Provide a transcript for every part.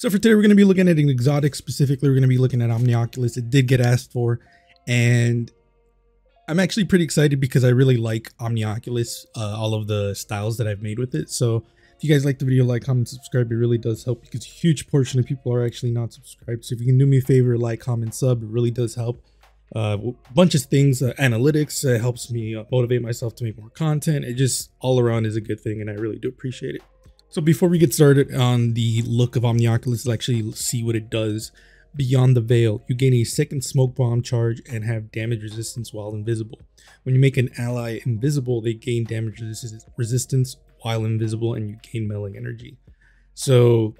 So for today, we're going to be looking at an exotic. Specifically, we're going to be looking at Omnioculus. It did get asked for, and I'm actually pretty excited because I really like Omnioculus, uh, all of the styles that I've made with it. So if you guys like the video, like, comment, subscribe. It really does help because a huge portion of people are actually not subscribed. So if you can do me a favor, like, comment, sub, it really does help. Uh, a bunch of things, uh, analytics uh, helps me uh, motivate myself to make more content. It just all around is a good thing, and I really do appreciate it. So before we get started on the look of Omnioculus, let's actually see what it does. Beyond the Veil, you gain a second smoke bomb charge and have damage resistance while invisible. When you make an ally invisible, they gain damage resistance while invisible and you gain melee energy. So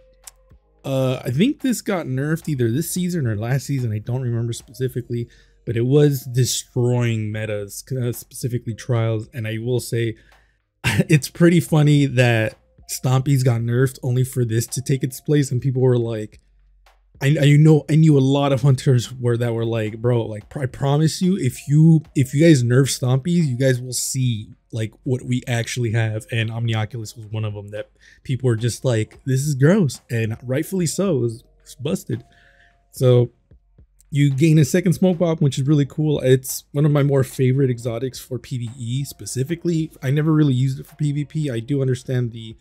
uh, I think this got nerfed either this season or last season. I don't remember specifically, but it was destroying metas, uh, specifically trials. And I will say it's pretty funny that Stompies got nerfed only for this to take its place, and people were like, I, I know I knew a lot of hunters where that were like, bro, like I promise you, if you if you guys nerf Stompies, you guys will see like what we actually have. And Omnioculus was one of them that people were just like, this is gross, and rightfully so. It was, it was busted. So you gain a second smoke bomb, which is really cool. It's one of my more favorite exotics for PvE specifically. I never really used it for PvP. I do understand the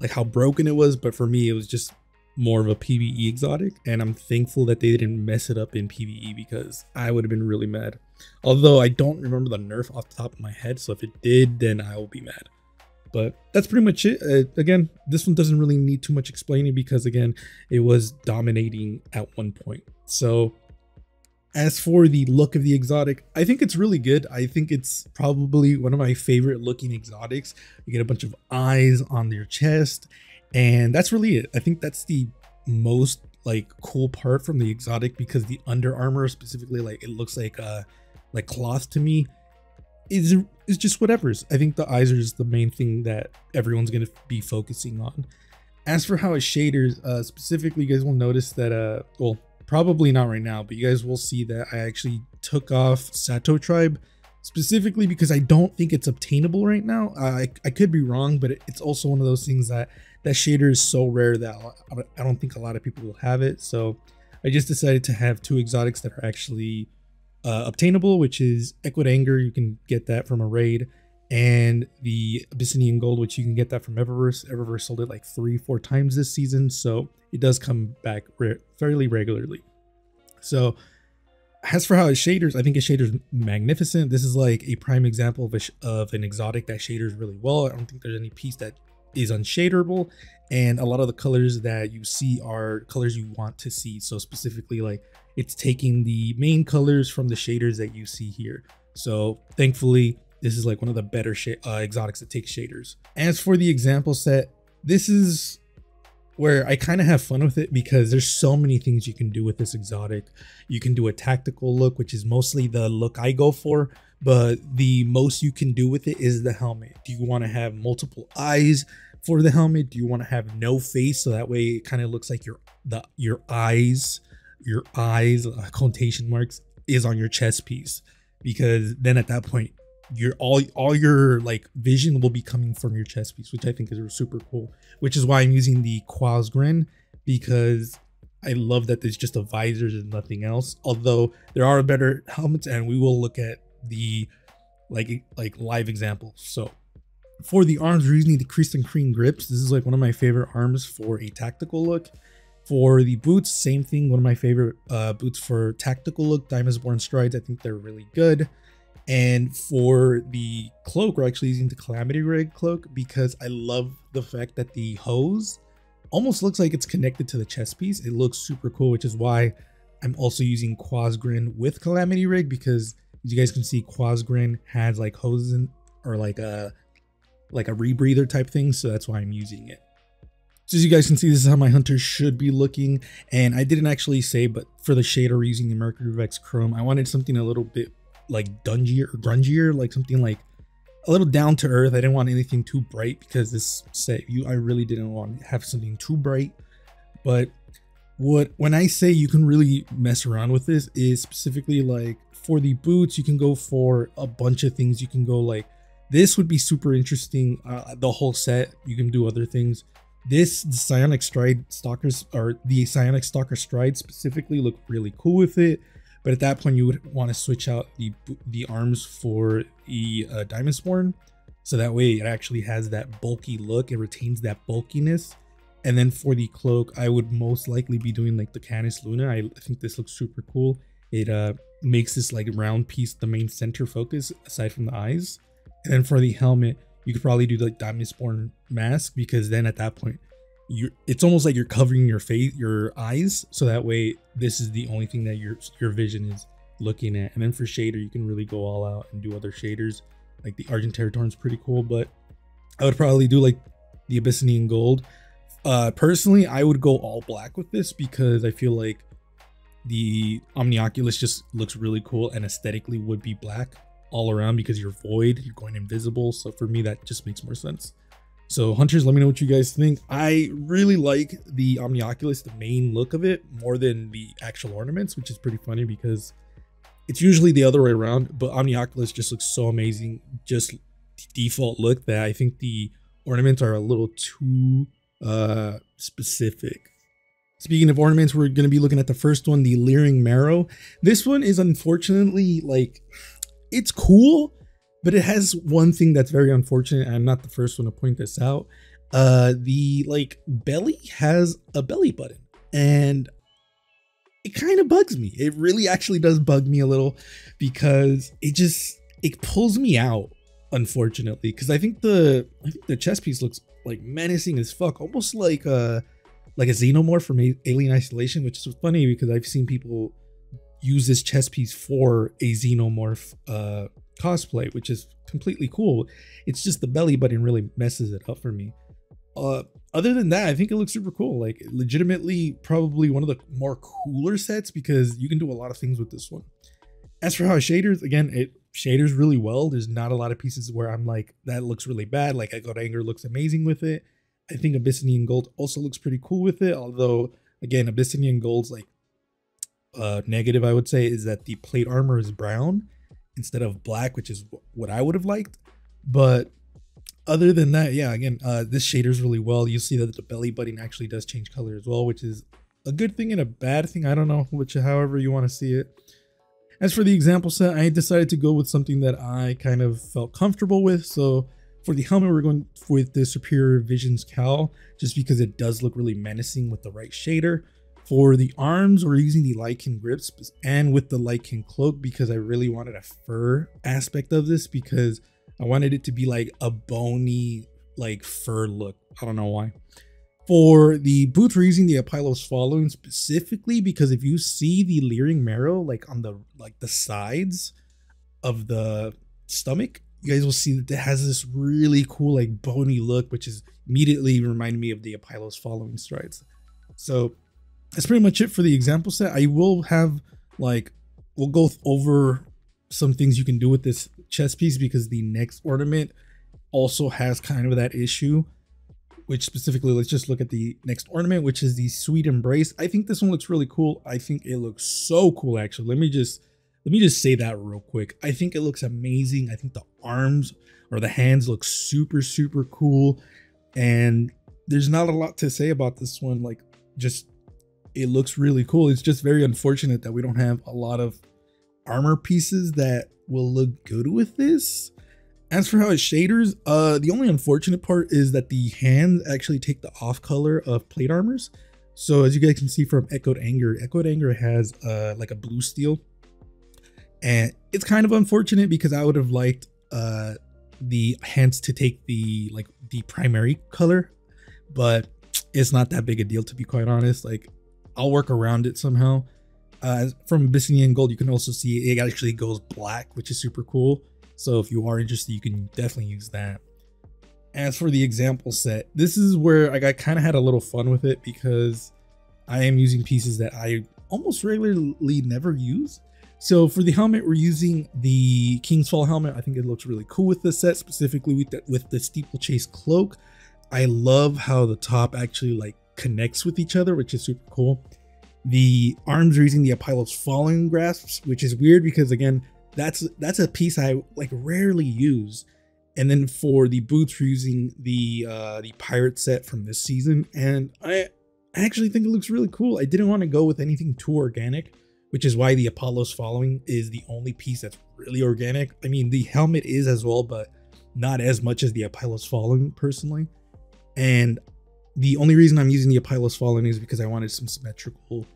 like how broken it was, but for me, it was just more of a PvE exotic, and I'm thankful that they didn't mess it up in PvE because I would have been really mad. Although I don't remember the nerf off the top of my head, so if it did, then I will be mad. But that's pretty much it. Uh, again, this one doesn't really need too much explaining because again, it was dominating at one point. So as for the look of the exotic, I think it's really good. I think it's probably one of my favorite looking exotics. You get a bunch of eyes on your chest, and that's really it. I think that's the most like cool part from the exotic because the under armor specifically like it looks like uh like cloth to me is is just whatever's. I think the eyes are just the main thing that everyone's gonna be focusing on. As for how it shaders, uh specifically you guys will notice that uh well Probably not right now, but you guys will see that I actually took off Sato Tribe specifically because I don't think it's obtainable right now. I, I could be wrong, but it's also one of those things that that shader is so rare that I don't think a lot of people will have it. So I just decided to have two exotics that are actually uh, obtainable, which is Echoed Anger. You can get that from a raid and the Abyssinian Gold, which you can get that from Eververse. Eververse sold it like three, four times this season, so it does come back re fairly regularly. So, as for how it shaders, I think it shaders magnificent. This is like a prime example of, of an exotic that shaders really well. I don't think there's any piece that is unshaderable, and a lot of the colors that you see are colors you want to see. So specifically, like it's taking the main colors from the shaders that you see here. So thankfully, this is like one of the better uh, exotics that takes shaders. As for the example set, this is where I kind of have fun with it because there's so many things you can do with this exotic. You can do a tactical look, which is mostly the look I go for, but the most you can do with it is the helmet. Do you want to have multiple eyes for the helmet? Do you want to have no face so that way it kind of looks like your the your eyes, your eyes uh, quotation marks is on your chest piece because then at that point your all all your like vision will be coming from your chest piece, which I think is super cool. Which is why I'm using the Quaz Grin because I love that there's just a visor and nothing else. Although there are better helmets, and we will look at the like like live examples. So for the arms, we're using the Crystal Cream grips. This is like one of my favorite arms for a tactical look. For the boots, same thing. One of my favorite uh, boots for tactical look, Diamond's Born Strides. I think they're really good. And for the cloak, we're actually using the Calamity Rig cloak because I love the fact that the hose almost looks like it's connected to the chest piece. It looks super cool, which is why I'm also using Quasgrin with Calamity Rig because as you guys can see, Quasgrin has like hoses in, or like a like a rebreather type thing, so that's why I'm using it. So as you guys can see, this is how my hunter should be looking. And I didn't actually say, but for the shader, we're using the Mercury Vex Chrome. I wanted something a little bit like dungier or grungier, like something like a little down to earth. I didn't want anything too bright because this set you I really didn't want to have something too bright. But what when I say you can really mess around with this is specifically like for the boots, you can go for a bunch of things. You can go like this would be super interesting. Uh, the whole set, you can do other things. This the Psionic Stride Stalkers or the Psionic Stalker Stride specifically look really cool with it. But at that point, you would want to switch out the the arms for the uh, Diamond Spawn, so that way it actually has that bulky look. It retains that bulkiness. And then for the cloak, I would most likely be doing like the Canis Luna. I, I think this looks super cool. It uh, makes this like round piece the main center focus aside from the eyes. And then for the helmet, you could probably do like Diamond Spawn mask because then at that point, you it's almost like you're covering your face, your eyes, so that way this is the only thing that your your vision is looking at. And then for shader, you can really go all out and do other shaders. Like the Argent Territorn is pretty cool, but I would probably do like the Abyssinian Gold. Uh, personally, I would go all black with this because I feel like the Omnioculus just looks really cool and aesthetically would be black all around because you're void, you're going invisible. So for me, that just makes more sense. So hunters, let me know what you guys think. I really like the Omnioculus, the main look of it, more than the actual ornaments, which is pretty funny because it's usually the other way around. But Omnioculus just looks so amazing, just default look that I think the ornaments are a little too uh, specific. Speaking of ornaments, we're going to be looking at the first one, the Leering Marrow. This one is unfortunately like, it's cool, but it has one thing that's very unfortunate. I'm not the first one to point this out. Uh, the like belly has a belly button and it kind of bugs me. It really actually does bug me a little because it just, it pulls me out unfortunately because i think the i think the chest piece looks like menacing as fuck almost like uh like a xenomorph from alien isolation which is funny because i've seen people use this chest piece for a xenomorph uh cosplay which is completely cool it's just the belly button really messes it up for me uh other than that i think it looks super cool like legitimately probably one of the more cooler sets because you can do a lot of things with this one as for how shaders again it shaders really well. There's not a lot of pieces where I'm like, that looks really bad. Like Echoed Anger looks amazing with it. I think Abyssinian Gold also looks pretty cool with it. Although, again, Abyssinian Gold's like uh, negative, I would say, is that the plate armor is brown instead of black, which is what I would have liked. But other than that, yeah, again, uh, this shaders really well. You see that the belly button actually does change color as well, which is a good thing and a bad thing. I don't know, which however you want to see it. As for the example set, I decided to go with something that I kind of felt comfortable with. So for the helmet, we're going with the Superior Visions cowl, just because it does look really menacing with the right shader. For the arms, we're using the Lycan grips and with the Lycan cloak because I really wanted a fur aspect of this because I wanted it to be like a bony like fur look. I don't know why. For the boots, we're using the Apylos following specifically because if you see the leering marrow like on the like the sides of the stomach, you guys will see that it has this really cool like bony look, which is immediately reminding me of the Apylos following strides. So that's pretty much it for the example set. I will have like we'll go over some things you can do with this chess piece because the next ornament also has kind of that issue which specifically, let's just look at the next ornament, which is the Sweet Embrace. I think this one looks really cool. I think it looks so cool, actually. Let me just let me just say that real quick. I think it looks amazing. I think the arms or the hands look super, super cool. And there's not a lot to say about this one. Like, just it looks really cool. It's just very unfortunate that we don't have a lot of armor pieces that will look good with this. As for how it shaders, uh, the only unfortunate part is that the hands actually take the off color of plate armors. So as you guys can see from Echoed Anger, Echoed Anger has uh, like a blue steel. And it's kind of unfortunate because I would have liked uh, the hands to take the like the primary color, but it's not that big a deal to be quite honest. Like I'll work around it somehow. Uh, from Abyssinian Gold, you can also see it actually goes black, which is super cool. So if you are interested, you can definitely use that. As for the example set, this is where I kind of had a little fun with it because I am using pieces that I almost regularly never use. So for the helmet, we're using the King's Fall helmet. I think it looks really cool with the set, specifically with the, with the steeplechase cloak. I love how the top actually like connects with each other, which is super cool. The arms are using the Apollo's falling grasps, which is weird because again, that's that's a piece I like rarely use. And then for the boots, we're using the uh, the pirate set from this season, and I actually think it looks really cool. I didn't want to go with anything too organic, which is why the Apollo's following is the only piece that's really organic. I mean, the helmet is as well, but not as much as the Apollo's following personally. And the only reason I'm using the Apollo's following is because I wanted some symmetrical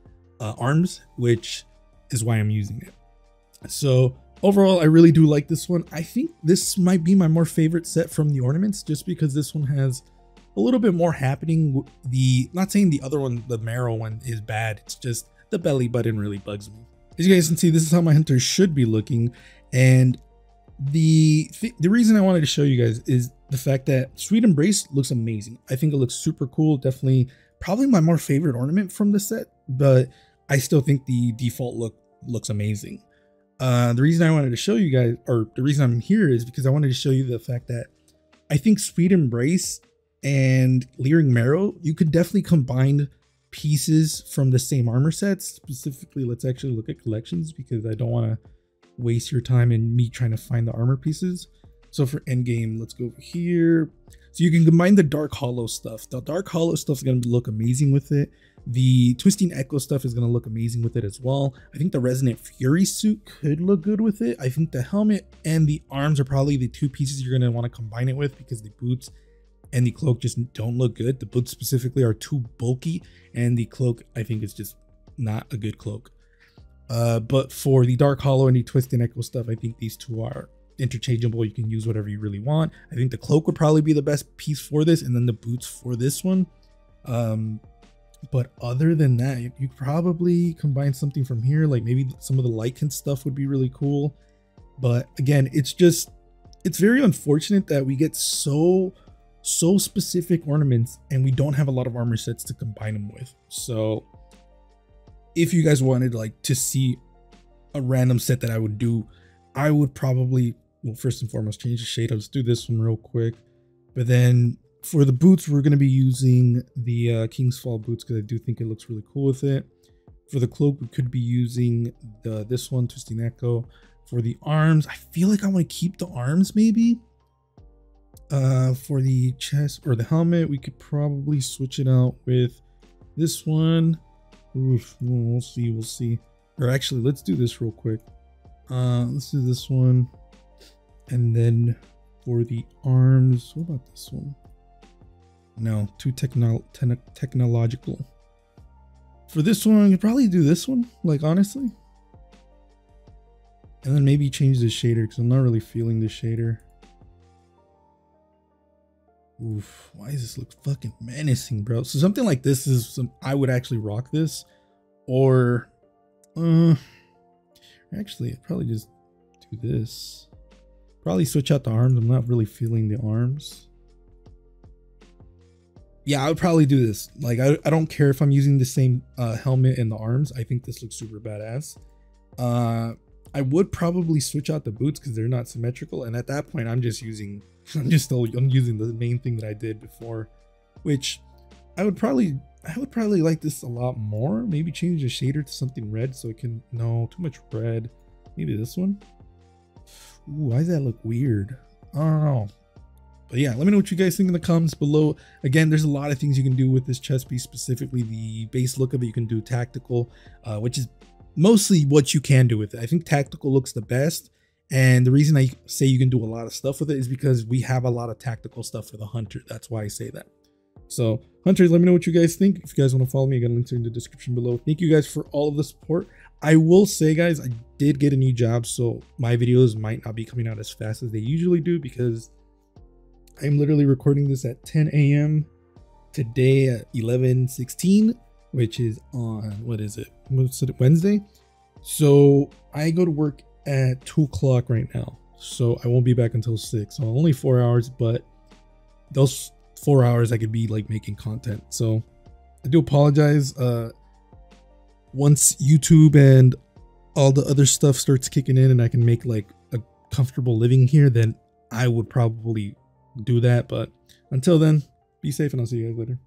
uh, arms, which is why I'm using it. So overall, I really do like this one. I think this might be my more favorite set from the ornaments, just because this one has a little bit more happening. The not saying the other one, the Marrow one, is bad. It's just the belly button really bugs me. As you guys can see, this is how my hunter should be looking. And the th the reason I wanted to show you guys is the fact that Sweet Embrace looks amazing. I think it looks super cool. Definitely, probably my more favorite ornament from the set, but I still think the default look looks amazing. Uh, the reason I wanted to show you guys, or the reason I'm here is because I wanted to show you the fact that I think Sweet Embrace and Leering Marrow, you could definitely combine pieces from the same armor sets. Specifically, let's actually look at collections because I don't want to waste your time in me trying to find the armor pieces. So for endgame, let's go over here. So you can combine the Dark Hollow stuff. The Dark Hollow stuff is going to look amazing with it. The Twisting Echo stuff is going to look amazing with it as well. I think the Resonant Fury suit could look good with it. I think the helmet and the arms are probably the two pieces you're going to want to combine it with because the boots and the cloak just don't look good. The boots specifically are too bulky and the cloak I think is just not a good cloak. Uh, but for the Dark Hollow and the Twisting Echo stuff, I think these two are interchangeable. You can use whatever you really want. I think the cloak would probably be the best piece for this, and then the boots for this one. Um, but other than that, you, you probably combine something from here, like maybe some of the Lycan stuff would be really cool. But again, it's just, it's very unfortunate that we get so, so specific ornaments and we don't have a lot of armor sets to combine them with. So if you guys wanted like to see a random set that I would do, I would probably, well, first and foremost, change the shade. Let's do this one real quick. But then for the boots, we're going to be using the uh, King's Fall boots because I do think it looks really cool with it. For the cloak, we could be using the this one, Twisting Echo. For the arms, I feel like I want to keep the arms maybe. Uh, for the chest or the helmet, we could probably switch it out with this one. Oof, we'll see, we'll see. Or actually, let's do this real quick. Uh, let's do this one. And then for the arms, what about this one? No, too techno te technological. For this one, I you probably do this one, like honestly. And then maybe change the shader because I'm not really feeling the shader. Oof, why does this look fucking menacing, bro? So something like this is some I would actually rock this. Or uh actually I'd probably just do this. Probably switch out the arms. I'm not really feeling the arms yeah, I would probably do this. Like, I, I don't care if I'm using the same uh, helmet and the arms. I think this looks super badass. Uh, I would probably switch out the boots because they're not symmetrical. And at that point, I'm just using, I'm just still, I'm using the main thing that I did before, which I would probably, I would probably like this a lot more. Maybe change the shader to something red so it can, no, too much red. Maybe this one. Ooh, why does that look weird? I don't know. But yeah, let me know what you guys think in the comments below. Again, there's a lot of things you can do with this chest piece, specifically the base look of it. You can do tactical, uh, which is mostly what you can do with it. I think tactical looks the best. And the reason I say you can do a lot of stuff with it is because we have a lot of tactical stuff for the hunter. That's why I say that. So hunters, let me know what you guys think. If you guys want to follow me, I got links in the description below. Thank you guys for all of the support. I will say, guys, I did get a new job, so my videos might not be coming out as fast as they usually do because I'm literally recording this at 10 a.m. today at 11:16, which is on what is it Wednesday? So I go to work at two o'clock right now. So I won't be back until six. So only four hours, but those four hours I could be like making content. So I do apologize. Uh once YouTube and all the other stuff starts kicking in and I can make like a comfortable living here, then I would probably do that. But until then, be safe and I'll see you guys later.